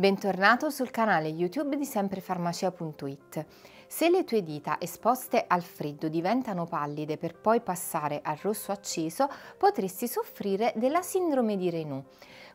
Bentornato sul canale YouTube di semprefarmacia.it. Se le tue dita esposte al freddo diventano pallide per poi passare al rosso acceso, potresti soffrire della sindrome di Renault.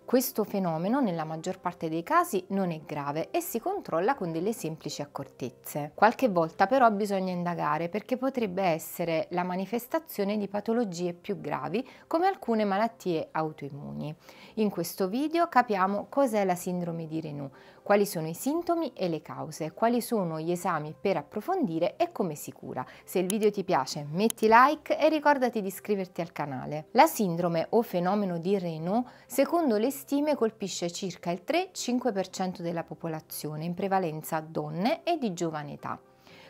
Questo fenomeno nella maggior parte dei casi non è grave e si controlla con delle semplici accortezze. Qualche volta però bisogna indagare perché potrebbe essere la manifestazione di patologie più gravi come alcune malattie autoimmuni. In questo video capiamo cos'è la sindrome di Renault, quali sono i sintomi e le cause, quali sono gli esami per approfondire e come si cura. Se il video ti piace metti like e ricordati di iscriverti al canale. La sindrome o fenomeno di Renault secondo le stime colpisce circa il 3-5% della popolazione, in prevalenza donne e di giovane età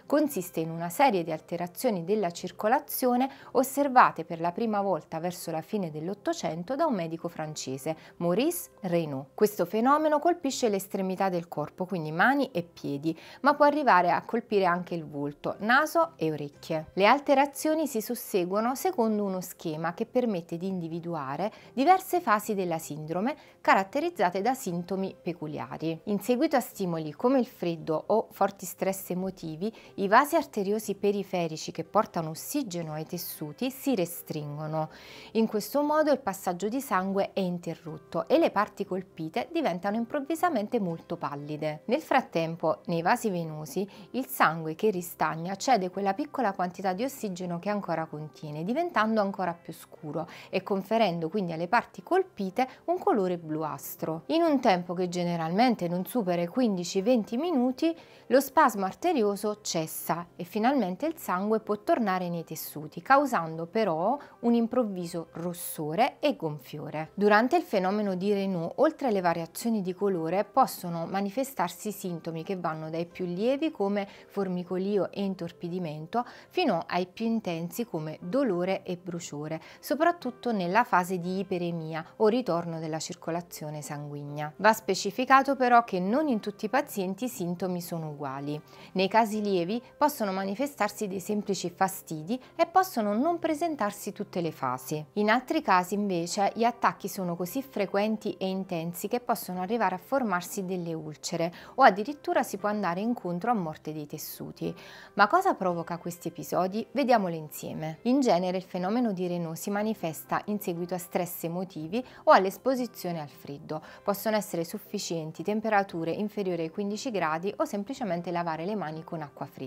consiste in una serie di alterazioni della circolazione osservate per la prima volta verso la fine dell'Ottocento da un medico francese, Maurice Reynaud. Questo fenomeno colpisce le estremità del corpo, quindi mani e piedi, ma può arrivare a colpire anche il volto, naso e orecchie. Le alterazioni si susseguono secondo uno schema che permette di individuare diverse fasi della sindrome caratterizzate da sintomi peculiari. In seguito a stimoli come il freddo o forti stress emotivi, i vasi arteriosi periferici che portano ossigeno ai tessuti si restringono. In questo modo il passaggio di sangue è interrotto e le parti colpite diventano improvvisamente molto pallide. Nel frattempo, nei vasi venosi, il sangue che ristagna cede quella piccola quantità di ossigeno che ancora contiene, diventando ancora più scuro e conferendo quindi alle parti colpite un colore bluastro. In un tempo che generalmente non supera i 15-20 minuti, lo spasmo arterioso cessa e finalmente il sangue può tornare nei tessuti, causando però un improvviso rossore e gonfiore. Durante il fenomeno di Renault, oltre alle variazioni di colore, possono manifestarsi sintomi che vanno dai più lievi come formicolio e intorpidimento fino ai più intensi come dolore e bruciore, soprattutto nella fase di iperemia o ritorno della circolazione sanguigna. Va specificato però che non in tutti i pazienti i sintomi sono uguali. Nei casi lievi possono manifestarsi dei semplici fastidi e possono non presentarsi tutte le fasi. In altri casi invece gli attacchi sono così frequenti e intensi che possono arrivare a formarsi delle ulcere o addirittura si può andare incontro a morte dei tessuti. Ma cosa provoca questi episodi? Vediamolo insieme. In genere il fenomeno di Renault si manifesta in seguito a stress emotivi o all'esposizione al freddo. Possono essere sufficienti temperature inferiori ai 15 gradi o semplicemente lavare le mani con acqua fredda.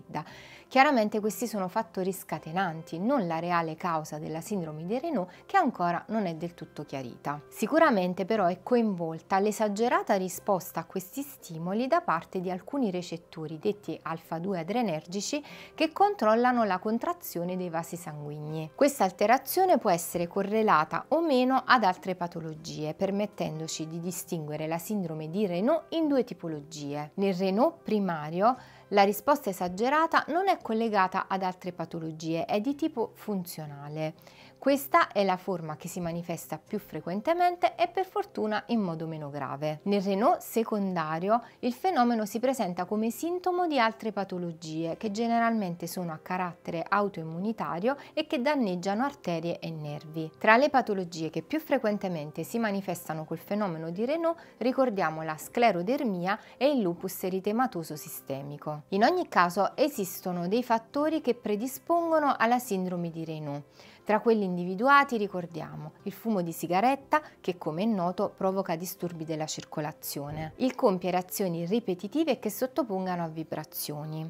Chiaramente questi sono fattori scatenanti, non la reale causa della sindrome di Renault che ancora non è del tutto chiarita. Sicuramente però è coinvolta l'esagerata risposta a questi stimoli da parte di alcuni recettori detti alfa-2 adrenergici che controllano la contrazione dei vasi sanguigni. Questa alterazione può essere correlata o meno ad altre patologie, permettendoci di distinguere la sindrome di Renault in due tipologie. Nel Renault primario, la risposta esagerata non è collegata ad altre patologie, è di tipo funzionale. Questa è la forma che si manifesta più frequentemente e per fortuna in modo meno grave. Nel Renault secondario il fenomeno si presenta come sintomo di altre patologie che generalmente sono a carattere autoimmunitario e che danneggiano arterie e nervi. Tra le patologie che più frequentemente si manifestano col fenomeno di Renault ricordiamo la sclerodermia e il lupus eritematoso sistemico. In ogni caso esistono dei fattori che predispongono alla sindrome di Renault. Tra quelli individuati ricordiamo il fumo di sigaretta che come è noto provoca disturbi della circolazione, il compiere azioni ripetitive che sottopongano a vibrazioni,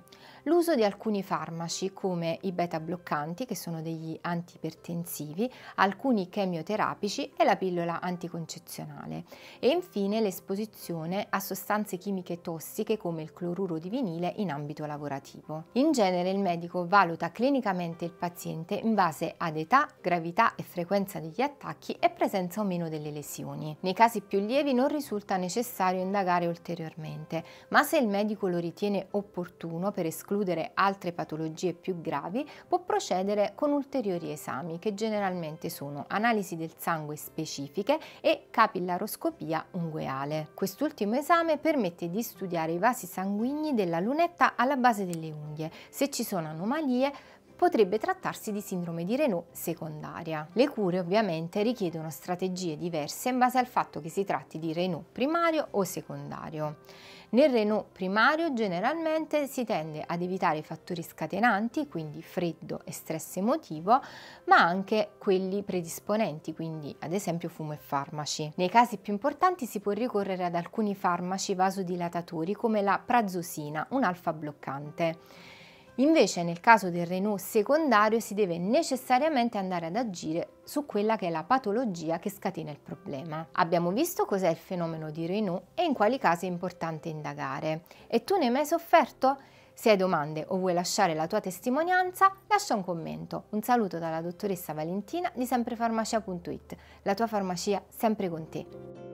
l'uso di alcuni farmaci come i beta bloccanti che sono degli antipertensivi, alcuni chemioterapici e la pillola anticoncezionale e infine l'esposizione a sostanze chimiche tossiche come il cloruro di vinile in ambito lavorativo. In genere il medico valuta clinicamente il paziente in base ad età, gravità e frequenza degli attacchi e presenza o meno delle lesioni. Nei casi più lievi non risulta necessario indagare ulteriormente, ma se il medico lo ritiene opportuno per escludere escludere altre patologie più gravi, può procedere con ulteriori esami che generalmente sono analisi del sangue specifiche e capillaroscopia ungueale. Quest'ultimo esame permette di studiare i vasi sanguigni della lunetta alla base delle unghie. Se ci sono anomalie potrebbe trattarsi di sindrome di Renault secondaria. Le cure ovviamente richiedono strategie diverse in base al fatto che si tratti di Renault primario o secondario. Nel Renault primario generalmente si tende ad evitare i fattori scatenanti, quindi freddo e stress emotivo, ma anche quelli predisponenti, quindi ad esempio fumo e farmaci. Nei casi più importanti si può ricorrere ad alcuni farmaci vasodilatatori come la prazosina, un alfa bloccante. Invece nel caso del Renault secondario si deve necessariamente andare ad agire su quella che è la patologia che scatena il problema. Abbiamo visto cos'è il fenomeno di Renault e in quali casi è importante indagare. E tu ne hai mai sofferto? Se hai domande o vuoi lasciare la tua testimonianza, lascia un commento. Un saluto dalla dottoressa Valentina di semprefarmacia.it, la tua farmacia sempre con te.